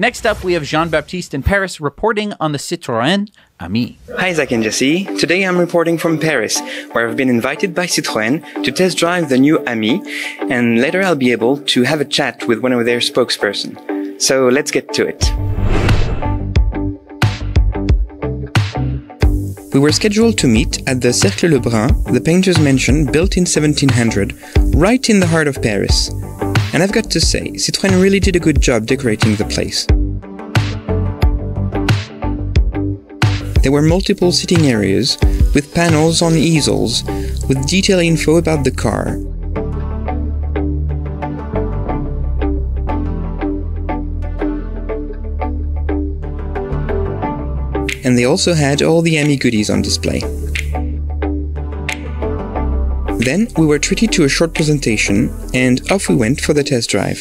Next up, we have Jean Baptiste in Paris reporting on the Citroën Ami. Hi, Zac and Jesse. Today I'm reporting from Paris, where I've been invited by Citroën to test drive the new Ami, and later I'll be able to have a chat with one of their spokesperson. So let's get to it. We were scheduled to meet at the Cercle Lebrun, the painter's mansion built in 1700, right in the heart of Paris. And I've got to say, Citroën really did a good job decorating the place. There were multiple sitting areas, with panels on easels, with detailed info about the car, and they also had all the Ami goodies on display. Then we were treated to a short presentation, and off we went for the test drive.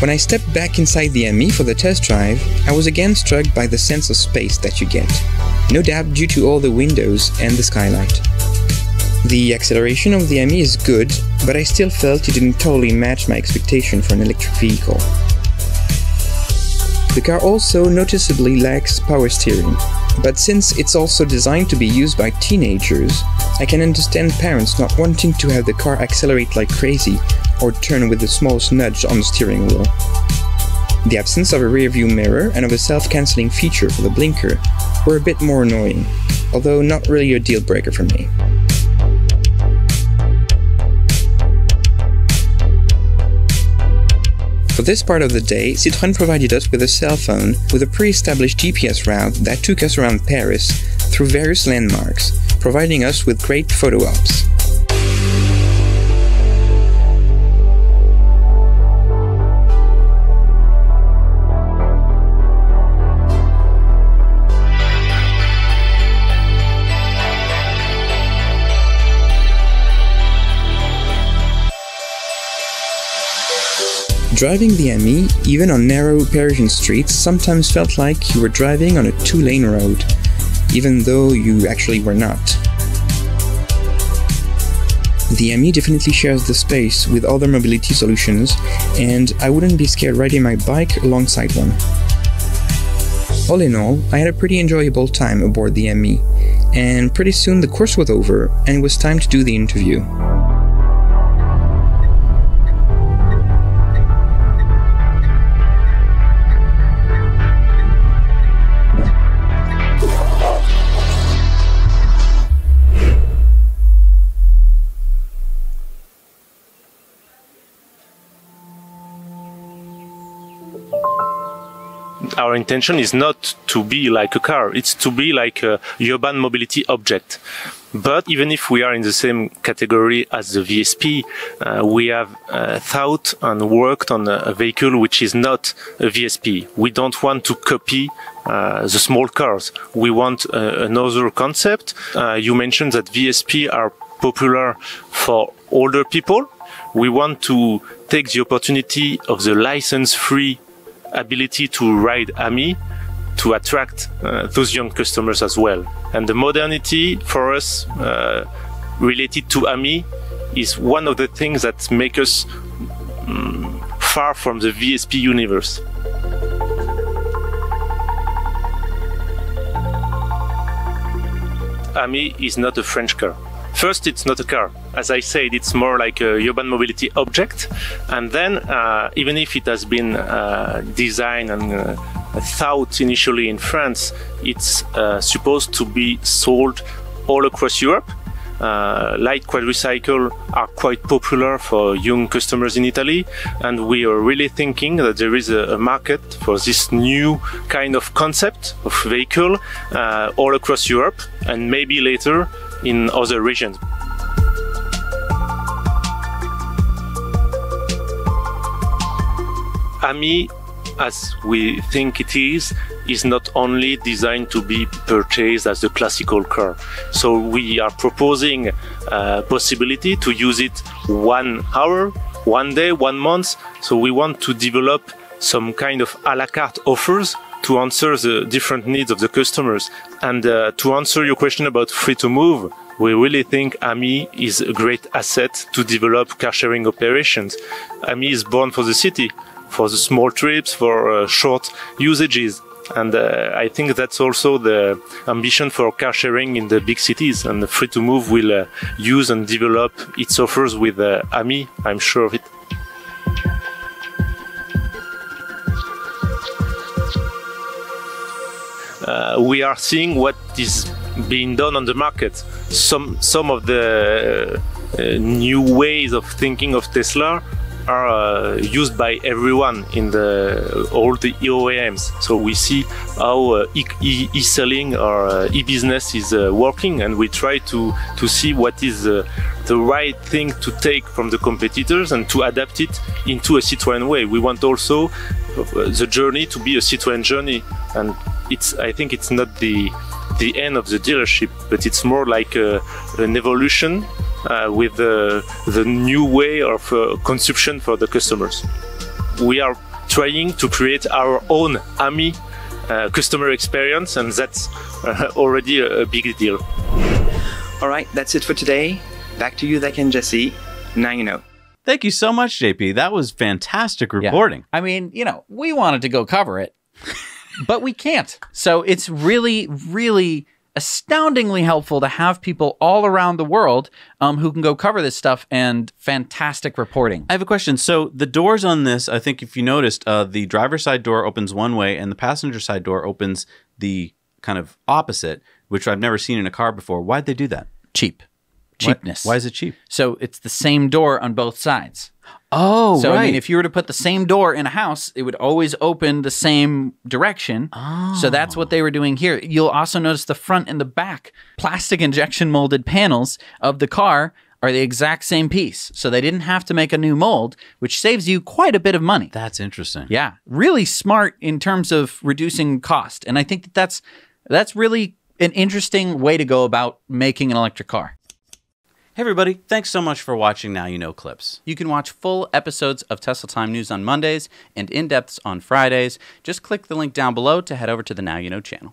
When I stepped back inside the Ami for the test drive, I was again struck by the sense of space that you get, no doubt due to all the windows and the skylight. The acceleration of the Ami is good, but I still felt it didn't totally match my expectation for an electric vehicle. The car also noticeably lacks power steering, but since it's also designed to be used by teenagers, I can understand parents not wanting to have the car accelerate like crazy or turn with the smallest nudge on the steering wheel. The absence of a rear view mirror and of a self-canceling feature for the blinker were a bit more annoying, although not really a deal breaker for me. For this part of the day, Citroën provided us with a cell phone with a pre-established GPS route that took us around Paris through various landmarks, providing us with great photo ops. Driving the Ami, even on narrow Parisian streets, sometimes felt like you were driving on a two-lane road, even though you actually were not. The Ami definitely shares the space with other mobility solutions, and I wouldn't be scared riding my bike alongside one. All in all, I had a pretty enjoyable time aboard the Ami, and pretty soon the course was over and it was time to do the interview. Our intention is not to be like a car, it's to be like a urban mobility object. But even if we are in the same category as the VSP, uh, we have uh, thought and worked on a, a, vehicle which is not a VSP. We don't want to copy uh, the small cars. We want uh, another concept. Uh, you mentioned that VSP are popular for older people. We want to take the opportunity of the license-free ability to ride AMI to attract uh, those young customers as well. And the modernity for us uh, related to AMI is one of the things that make us um, far from the VSP universe. AMI is not a French car. First, it's not a car. As I said, it's more like a urban mobility object. And then, uh, even if it has been uh, designed and uh, thought initially in France, it's uh, supposed to be sold all across Europe. Uh, light quadricycle are quite popular for young customers in Italy, and we are really thinking that there is a, a market for this new kind of concept of vehicle uh, all across Europe, and maybe later in other regions. AMI, as we think it is, is not only designed to be purchased as a classical car. So we are proposing a possibility to use it one hour, one day, one month. So we want to develop some kind of a la carte offers to answer the different needs of the customers. And uh, to answer your question about free to move, we really think AMI is a great asset to develop car sharing operations. AMI is born for the city, for the small trips, for uh, short usages. And uh, I think that's also the ambition for car sharing in the big cities. And Free to Move will uh, use and develop its offers with uh, AMI. I'm sure of it. Uh, we are seeing what is being done on the market. Some some of the uh, new ways of thinking of Tesla are uh, used by everyone in the all the OEMs. So we see how uh, e- e-selling or uh, e-business is uh, working, and we try to to see what is uh, the right thing to take from the competitors and to adapt it into a Citroën way. We want also uh, the journey to be a Citroën journey, and it's I think it's not the the end of the dealership, but it's more like a, an evolution uh, with the, the new way of uh, consumption for the customers. We are trying to create our own AMI uh, customer experience, and that's uh, already a, a big deal. All right, that's it for today. Back to you, Zac and Jesse. Now you know. Thank you so much, JP. That was fantastic reporting. Yeah. reporting. I mean, you know, we wanted to go cover it, but we can't. So it's really, really astoundingly helpful to have people all around the world um, who can go cover this stuff and fantastic reporting. I have a question. So the doors on this, I think if you noticed, uh, the driver's side door opens one way and the passenger side door opens the kind of opposite, which I've never seen in a car before. Why'd they do that? Cheap. Why- Cheapness. Why, is it cheap? So it's the same door on both sides. Oh, So right. I mean, if you were to put the same door in a house, it would always open the same direction. So that's what they were doing here. You'll also notice the front and the back plastic injection molded panels of the car are the exact same piece. So they didn't have to make a new mold, which saves you quite a bit of money. That's interesting. Yeah, really smart in terms of reducing cost. And I think that that's that's really an interesting way to go about making an electric car. Hey, everybody. Thanks so much for watching Now You Know Clips. You can watch full episodes of Tesla Time News on Mondays and in depths on Fridays. Just click the link down below to head over to the Now You Know channel.